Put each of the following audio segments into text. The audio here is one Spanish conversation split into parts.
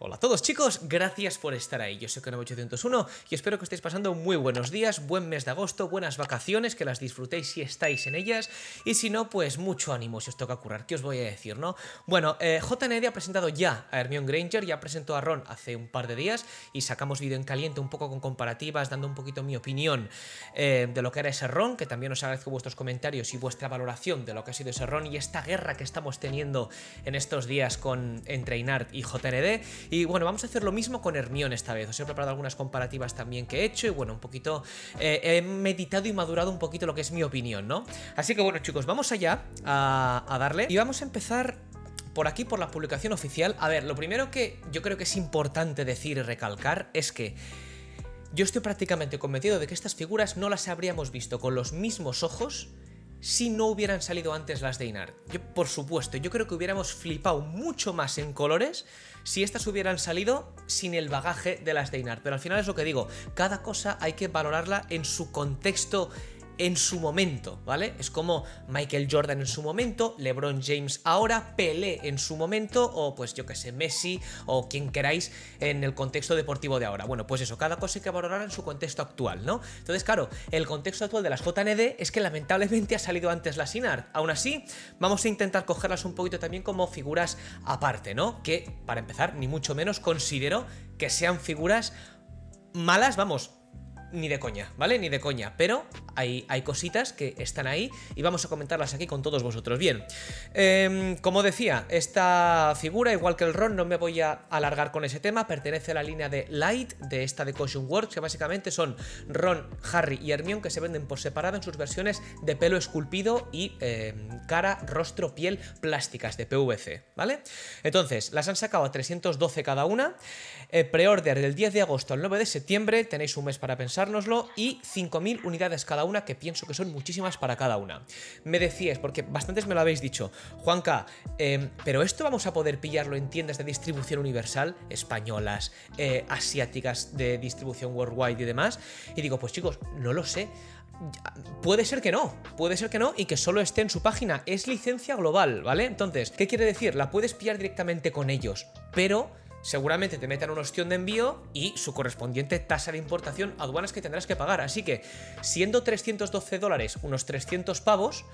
Hola a todos chicos, gracias por estar ahí, yo soy Kenobo801 y espero que estéis pasando muy buenos días, buen mes de agosto, buenas vacaciones, que las disfrutéis si estáis en ellas. Y si no, pues mucho ánimo si os toca currar, ¿qué os voy a decir, no? Bueno, eh, JND ha presentado ya a Hermione Granger, ya presentó a Ron hace un par de días y sacamos vídeo en caliente un poco con comparativas, dando un poquito mi opinión eh, de lo que era ese Ron, que también os agradezco vuestros comentarios y vuestra valoración de lo que ha sido ese Ron y esta guerra que estamos teniendo en estos días con entre Inart y JND y bueno, vamos a hacer lo mismo con Hermione esta vez. Os he preparado algunas comparativas también que he hecho y bueno, un poquito eh, he meditado y madurado un poquito lo que es mi opinión, ¿no? Así que bueno, chicos, vamos allá a, a darle y vamos a empezar por aquí, por la publicación oficial. A ver, lo primero que yo creo que es importante decir y recalcar es que yo estoy prácticamente convencido de que estas figuras no las habríamos visto con los mismos ojos si no hubieran salido antes las de Inar. Yo, por supuesto, yo creo que hubiéramos flipado mucho más en colores si estas hubieran salido sin el bagaje de las de Inar. Pero al final es lo que digo, cada cosa hay que valorarla en su contexto en su momento, ¿vale? Es como Michael Jordan en su momento, LeBron James ahora, Pelé en su momento, o pues yo que sé, Messi, o quien queráis en el contexto deportivo de ahora. Bueno, pues eso, cada cosa hay que valorar en su contexto actual, ¿no? Entonces, claro, el contexto actual de las JND es que lamentablemente ha salido antes la Sinar. Aún así, vamos a intentar cogerlas un poquito también como figuras aparte, ¿no? Que, para empezar, ni mucho menos considero que sean figuras malas, vamos, ni de coña, ¿vale? Ni de coña, pero hay, hay, cositas que están ahí y vamos a comentarlas aquí con todos vosotros. Bien, eh, como decía, esta figura, igual que el Ron, no me voy a alargar con ese tema, pertenece a la línea de Light, de esta de Caution Works, que básicamente son Ron, Harry y Hermione, que se venden por separado en sus versiones de pelo esculpido y eh, cara, rostro, piel plásticas de PVC, ¿vale? Entonces, las han sacado a 312 cada una, eh, preorder del 10 de agosto al 9 de septiembre, tenéis un mes para pensárnoslo, y 5.000 unidades cada una, que pienso que son muchísimas para cada una. Me decíais, porque bastantes me lo habéis dicho, Juanca, eh, pero esto vamos a poder pillarlo en tiendas de distribución universal, españolas, eh, asiáticas de distribución worldwide y demás. Y digo, pues chicos, no lo sé. Puede ser que no, puede ser que no y que solo esté en su página. Es licencia global, ¿vale? Entonces, ¿qué quiere decir? La puedes pillar directamente con ellos, pero seguramente te metan una opción de envío y su correspondiente tasa de importación aduanas que tendrás que pagar. Así que, siendo 312 dólares unos 300 pavos,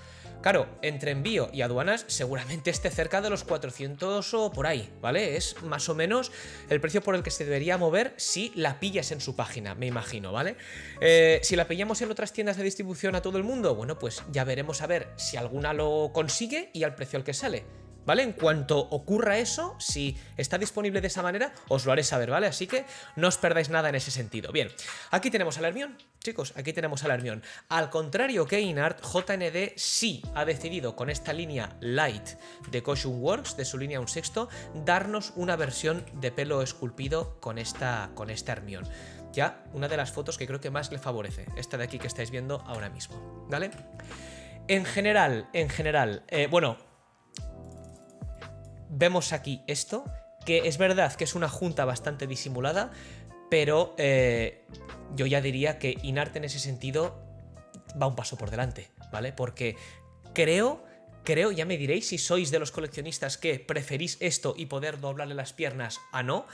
claro, entre envío y aduanas seguramente esté cerca de los 400 o por ahí, ¿vale? Es más o menos el precio por el que se debería mover si la pillas en su página, me imagino, ¿vale? Eh, si la pillamos en otras tiendas de distribución a todo el mundo, bueno, pues ya veremos a ver si alguna lo consigue y al precio al que sale. ¿Vale? En cuanto ocurra eso, si está disponible de esa manera, os lo haré saber, ¿vale? Así que no os perdáis nada en ese sentido. Bien, aquí tenemos al Hermión, chicos, aquí tenemos al Hermión. Al contrario que Inart, JND sí ha decidido con esta línea Light de Caution Works, de su línea un sexto, darnos una versión de pelo esculpido con esta, con esta Hermión. Ya, una de las fotos que creo que más le favorece, esta de aquí que estáis viendo ahora mismo, ¿vale? En general, en general, eh, bueno, vemos aquí esto, que es verdad que es una junta bastante disimulada, pero eh, yo ya diría que Inarte en ese sentido va un paso por delante, ¿vale? Porque creo, creo, ya me diréis si sois de los coleccionistas que preferís esto y poder doblarle las piernas a no,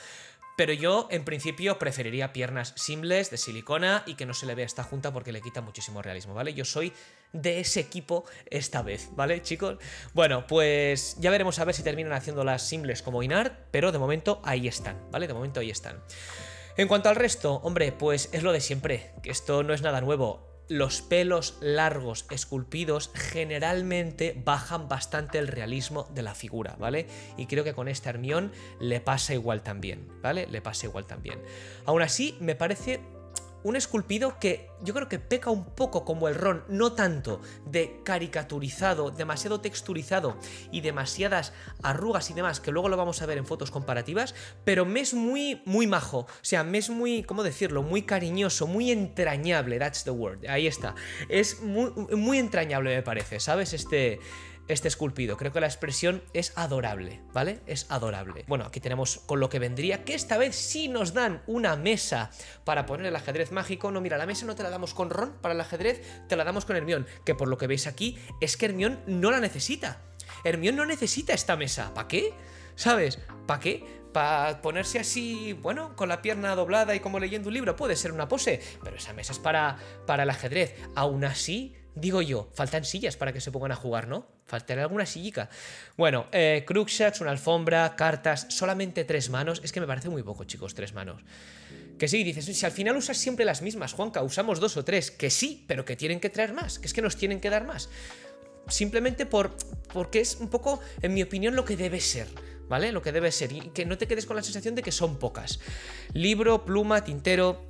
pero yo, en principio, preferiría piernas simples, de silicona y que no se le vea esta junta porque le quita muchísimo realismo, ¿vale? Yo soy de ese equipo esta vez, ¿vale, chicos? Bueno, pues ya veremos a ver si terminan haciéndolas simples como Inart, pero de momento ahí están, ¿vale? De momento ahí están. En cuanto al resto, hombre, pues es lo de siempre, que esto no es nada nuevo los pelos largos esculpidos generalmente bajan bastante el realismo de la figura, ¿vale? Y creo que con este Hermión le pasa igual también, ¿vale? Le pasa igual también. Aún así, me parece un esculpido que yo creo que peca un poco como el Ron, no tanto de caricaturizado, demasiado texturizado y demasiadas arrugas y demás, que luego lo vamos a ver en fotos comparativas, pero me es muy, muy majo, o sea, me es muy, ¿cómo decirlo? Muy cariñoso, muy entrañable, that's the word, ahí está. Es muy, muy entrañable me parece, ¿sabes? Este, este esculpido. Creo que la expresión es adorable, ¿vale? Es adorable. Bueno, aquí tenemos con lo que vendría, que esta vez sí nos dan una mesa para poner el ajedrez mágico. No, mira, la mesa no te la damos con Ron para el ajedrez, te la damos con Hermión, que por lo que veis aquí es que Hermión no la necesita. Hermión no necesita esta mesa. ¿Para qué? ¿Sabes? ¿Para qué? Para ponerse así, bueno, con la pierna doblada y como leyendo un libro, puede ser una pose, pero esa mesa es para, para el ajedrez. Aún así, digo yo, faltan sillas para que se pongan a jugar, ¿no? Faltará alguna sillica. Bueno, eh, una alfombra, cartas, solamente tres manos. Es que me parece muy poco, chicos, tres manos. Que sí, dices, si al final usas siempre las mismas, Juanca, usamos dos o tres. Que sí, pero que tienen que traer más, que es que nos tienen que dar más. Simplemente por, porque es un poco, en mi opinión, lo que debe ser. ¿Vale? Lo que debe ser. Y que no te quedes con la sensación de que son pocas. Libro, pluma, tintero,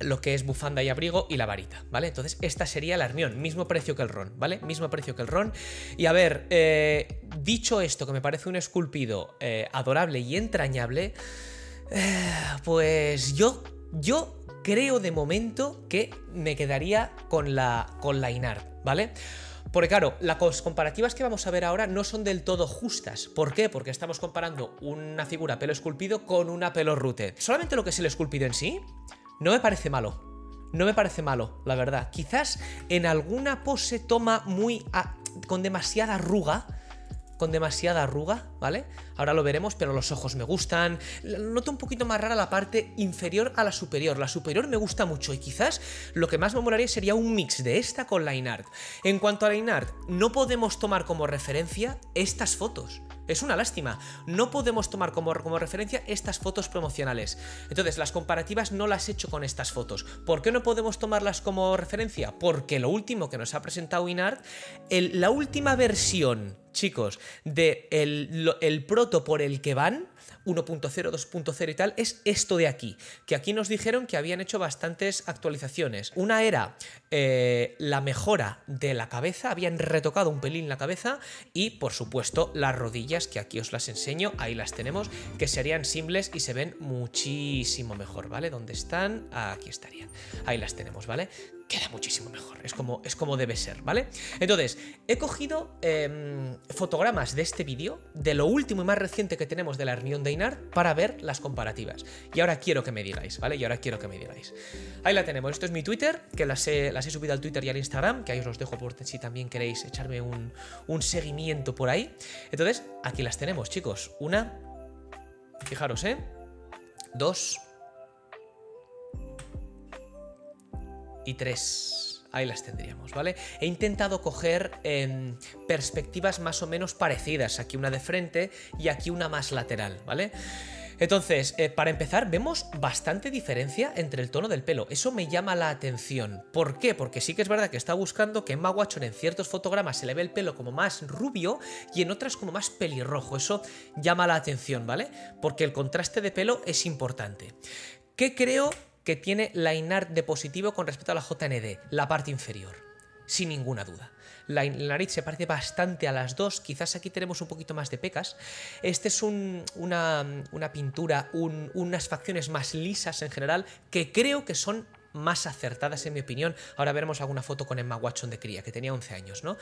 lo que es bufanda y abrigo y la varita, ¿vale? Entonces esta sería la armión, mismo precio que el ron, ¿vale? Mismo precio que el ron. Y a ver, eh, dicho esto, que me parece un esculpido eh, adorable y entrañable, eh, pues yo, yo creo de momento que me quedaría con la, con la Inar, ¿vale? Porque claro, las comparativas que vamos a ver ahora no son del todo justas. ¿Por qué? Porque estamos comparando una figura pelo esculpido con una pelo rute. Solamente lo que es el esculpido en sí no me parece malo. No me parece malo, la verdad. Quizás en alguna pose toma muy... con demasiada arruga con demasiada arruga, ¿vale? Ahora lo veremos, pero los ojos me gustan. Noto un poquito más rara la parte inferior a la superior. La superior me gusta mucho y quizás lo que más me molaría sería un mix de esta con la Inart. En cuanto a la Inart, no podemos tomar como referencia estas fotos. Es una lástima. No podemos tomar como, como, referencia estas fotos promocionales. Entonces, las comparativas no las he hecho con estas fotos. ¿Por qué no podemos tomarlas como referencia? Porque lo último que nos ha presentado Inart, la última versión chicos, de el, por el que van, 1.0, 2.0 y tal, es esto de aquí. Que aquí nos dijeron que habían hecho bastantes actualizaciones. Una era eh, la mejora de la cabeza, habían retocado un pelín la cabeza y, por supuesto, las rodillas, que aquí os las enseño, ahí las tenemos, que serían simples y se ven muchísimo mejor, ¿vale? ¿Dónde están? Aquí estarían. Ahí las tenemos, ¿vale? Queda muchísimo mejor. Es como, es como debe ser, ¿vale? Entonces, he cogido em, fotogramas de este vídeo, de lo último y más reciente que tenemos de la reunión de Inar, para ver las comparativas. Y ahora quiero que me digáis, ¿vale? Y ahora quiero que me digáis. Ahí la tenemos. Esto es mi Twitter, que las he, las he subido al Twitter y al Instagram, que ahí os los dejo por si también queréis echarme un, un seguimiento por ahí. Entonces, aquí las tenemos, chicos. Una, fijaros, ¿eh? Dos, y 3. Ahí las tendríamos, ¿vale? He intentado coger em, perspectivas más o menos parecidas. Aquí una de frente y aquí una más lateral, ¿vale? Entonces, eh, para empezar, vemos bastante diferencia entre el tono del pelo. Eso me llama la atención. ¿Por qué? Porque sí que es verdad que está buscando que Emma Watson en ciertos fotogramas se le ve el pelo como más rubio y en otras como más pelirrojo. Eso llama la atención, ¿vale? Porque el contraste de pelo es importante. ¿Qué creo que tiene la INART de positivo con respecto a la JND, la parte inferior, sin ninguna duda. La, nariz se parece bastante a las dos, quizás aquí tenemos un poquito más de pecas. Este es una, pintura, unas facciones más lisas en general, que creo que son más acertadas en mi opinión. Ahora veremos alguna foto con Emma Watson de cría, que tenía 11 años, ¿no?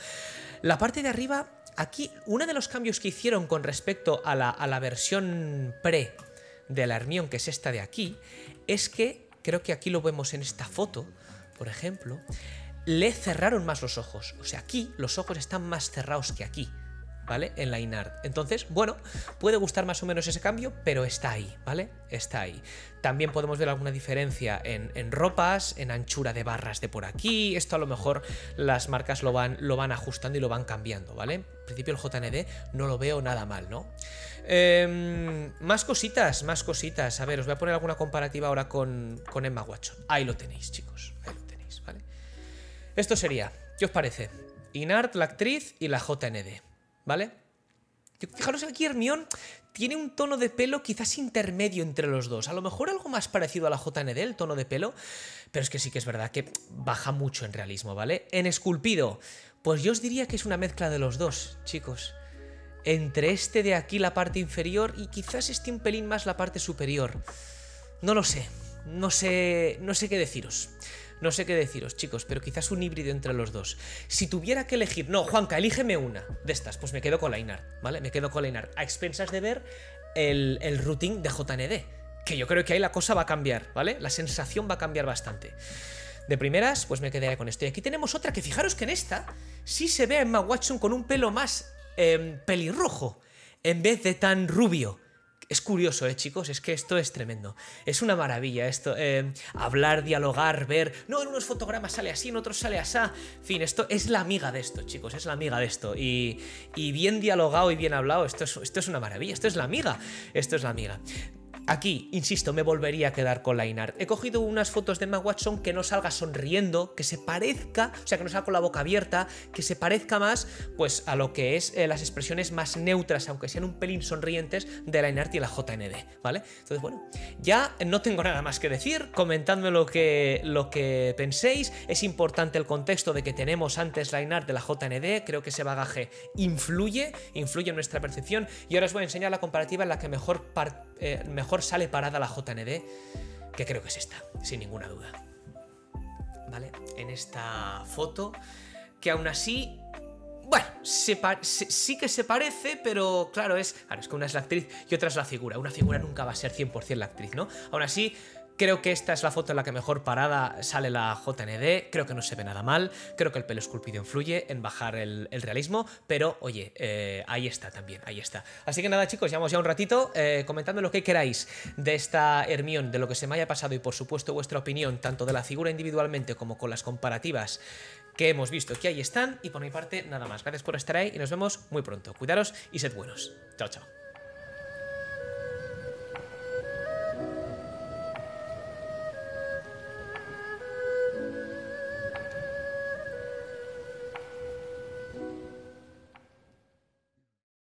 La parte de arriba, aquí, uno de los cambios que hicieron con respecto a la, a la versión pre de la Hermione, que es esta de aquí, es que creo que aquí lo vemos en esta foto, por ejemplo, le cerraron más los ojos. O sea, aquí los ojos están más cerrados que aquí. ¿Vale? En la INART. Entonces, bueno, puede gustar más o menos ese cambio, pero está ahí, ¿vale? Está ahí. También podemos ver alguna diferencia en, ropas, en anchura de barras de por aquí. Esto a lo mejor las marcas lo van, lo van ajustando y lo van cambiando, ¿vale? En principio el JND no lo veo nada mal, ¿no? Em, más cositas, más cositas. A ver, os voy a poner alguna comparativa ahora con, con Emma Watson. Ahí lo tenéis, chicos. Ahí lo tenéis, ¿vale? Esto sería, ¿qué os parece? Inart, la actriz y la JND, ¿vale? Fijaros aquí Hermione tiene un tono de pelo quizás intermedio entre los dos. A lo mejor algo más parecido a la JND, el tono de pelo. Pero es que sí que es verdad que baja mucho en realismo, ¿vale? En esculpido, pues yo os diría que es una mezcla de los dos, chicos entre este de aquí, la parte inferior, y quizás esté un pelín más la parte superior. No lo sé, no sé, no sé qué deciros. No sé qué deciros, chicos, pero quizás un híbrido entre los dos. Si tuviera que elegir, no, Juanca, elígeme una de estas, pues me quedo con Lainar, ¿vale? Me quedo con Lainar, a expensas de ver el, el routing de JND, que yo creo que ahí la cosa va a cambiar, ¿vale? La sensación va a cambiar bastante. De primeras, pues me quedaré con esto. Y aquí tenemos otra que fijaros que en esta sí se ve a Emma Watson con un pelo más Em, pelirrojo. en vez de tan rubio. Es curioso, ¿eh, chicos? Es que esto es tremendo. Es una maravilla esto. eh, hablar, dialogar, ver. No, en unos fotogramas sale así, en otros sale así. En fin, esto es la amiga de esto, chicos. Es la amiga de esto. Y, y bien dialogado y bien hablado, esto es, esto es una maravilla. Esto es la amiga. Esto es la amiga. Aquí, insisto, me volvería a quedar con la Inart. He cogido unas fotos de Emma Watson que no salga sonriendo, que se parezca, o sea, que no salga con la boca abierta, que se parezca más, pues, a lo que es eh, las expresiones más neutras, aunque sean un pelín sonrientes, de la Inart y la JND, ¿vale? Entonces, bueno, ya no tengo nada más que decir. Comentadme lo que, lo que penséis. Es importante el contexto de que tenemos antes la Inart de la JND. Creo que ese bagaje influye, influye en nuestra percepción. Y ahora os voy a enseñar la comparativa en la que mejor, eh, mejor sale parada la JND, que creo que es esta, sin ninguna duda. ¿Vale? En esta foto, que aún así bueno, sí que se parece, pero claro, es, claro, es que una es la actriz y otra es la figura. Una figura nunca va a ser 100% la actriz, ¿no? Aún así, creo que esta es la foto en la que mejor parada sale la JND. Creo que no se ve nada mal. Creo que el pelo esculpido influye en bajar el, realismo. Pero, oye, eh, ahí está también, ahí está. Así que nada, chicos, llevamos ya un ratito. Eh, comentadme lo que queráis de esta Hermione, de lo que se me haya pasado y, por supuesto, vuestra opinión, tanto de la figura individualmente como con las comparativas que hemos visto que ahí están. Y por mi parte, nada más. Gracias por estar ahí y nos vemos muy pronto. Cuidaros y sed buenos. Chao, chao.